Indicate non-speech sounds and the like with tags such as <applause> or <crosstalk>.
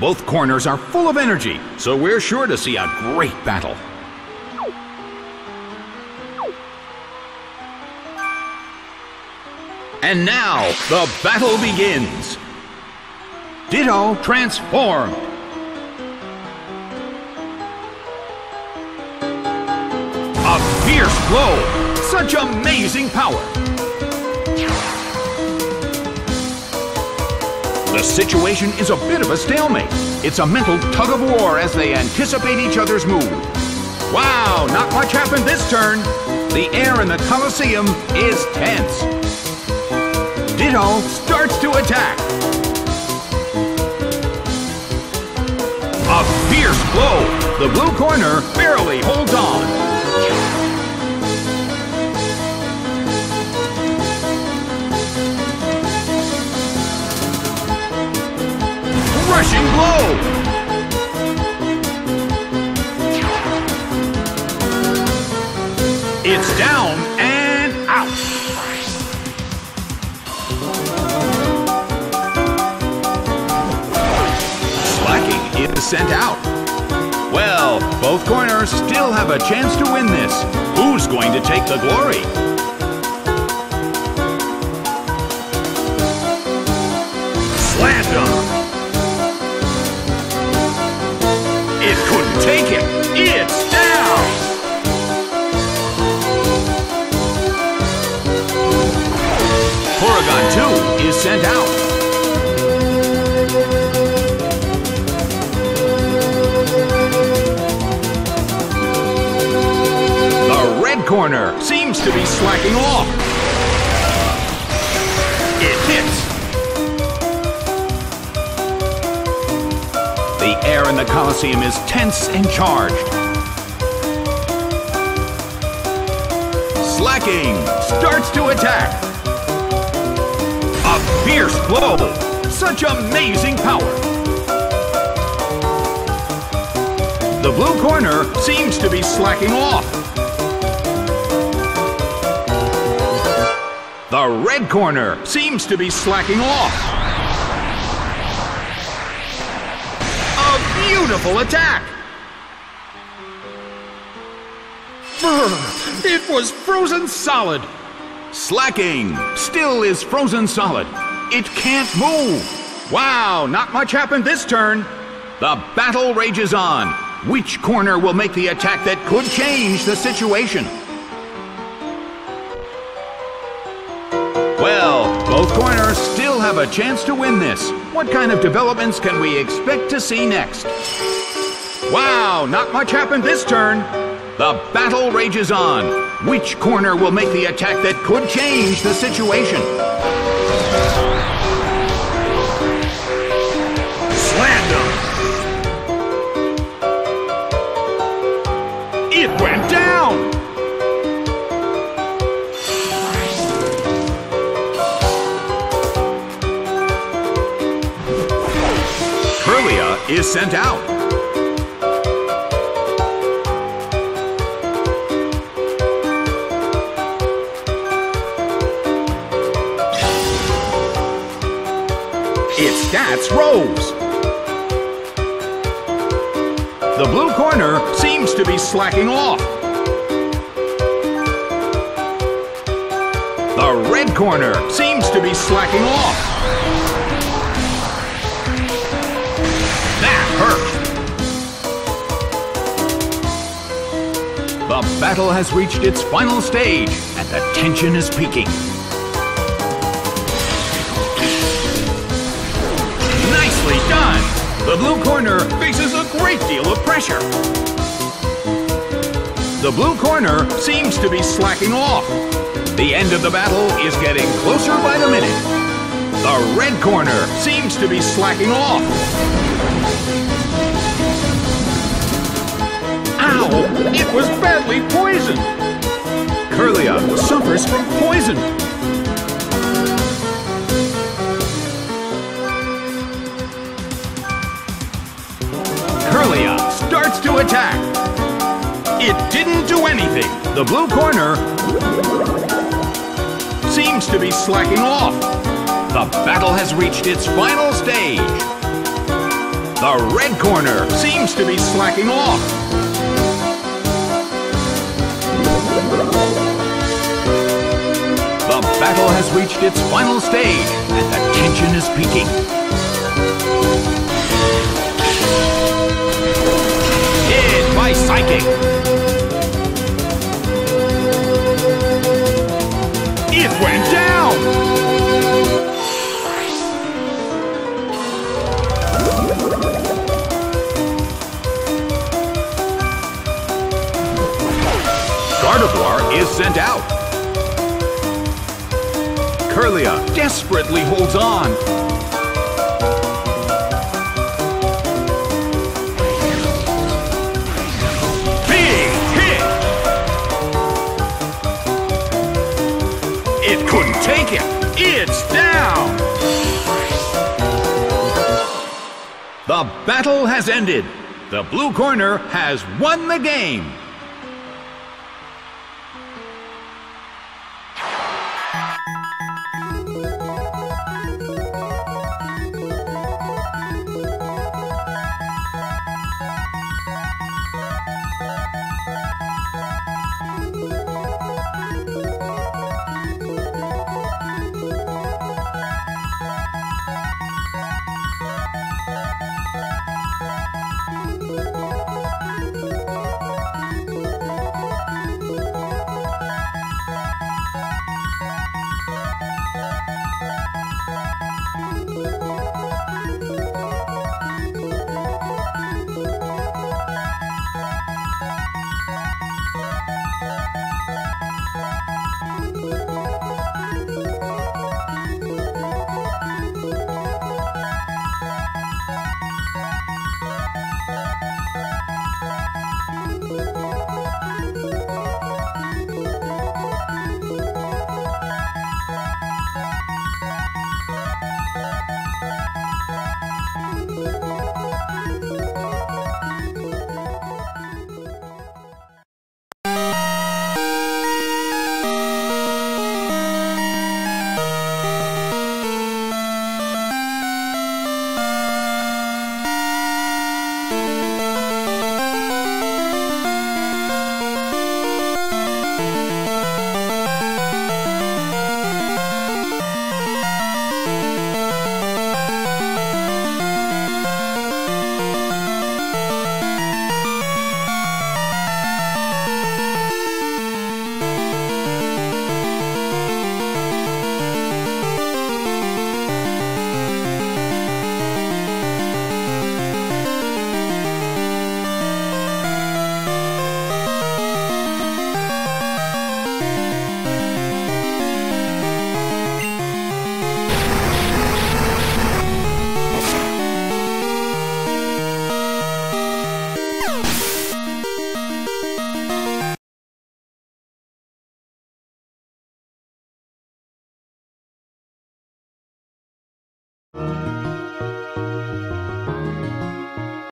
Both corners are full of energy, so we're sure to see a great battle. And now, the battle begins. Ditto transformed. A fierce blow. Such amazing power. The situation is a bit of a stalemate. It's a mental tug of war as they anticipate each other's move. Wow, not much happened this turn. The air in the Colosseum is tense. Ditto starts to attack. A fierce blow. The blue corner barely holds on. Blow! It's down and out. Slaking is sent out. Well, both corners still have a chance to win this. Who's going to take the glory? Corner seems to be slacking off. It hits. The air in the Colosseum is tense and charged. Slaking starts to attack. A fierce blow. Such amazing power. The blue corner seems to be slacking off. The red corner seems to be slacking off. A beautiful attack! <sighs> It was frozen solid! Slaking still is frozen solid. It can't move. Wow, not much happened this turn. The battle rages on. Which corner will make the attack that could change the situation? Have a chance to win this. What kind of developments can we expect to see next? Wow, not much happened this turn. The battle rages on. Which corner will make the attack that could change the situation? Sent out. It's Stats rose. The blue corner seems to be slacking off. The red corner seems to be slacking off. The battle has reached its final stage, and the tension is peaking. Nicely done! The blue corner faces a great deal of pressure. The blue corner seems to be slacking off. The end of the battle is getting closer by the minute. The red corner seems to be slacking off. Ow! It was badly poisoned! Kirlia suffers from poison. Kirlia starts to attack. It didn't do anything. The blue corner seems to be slacking off. The battle has reached its final stage. The red corner seems to be slacking off. The battle has reached its final stage, and the tension is peaking. Hit by Psychic. It went down! Gardevoir is sent out. Kirlia desperately holds on. Big hit! It couldn't take it. It's down! The battle has ended. The blue corner has won the game.